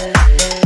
yeah.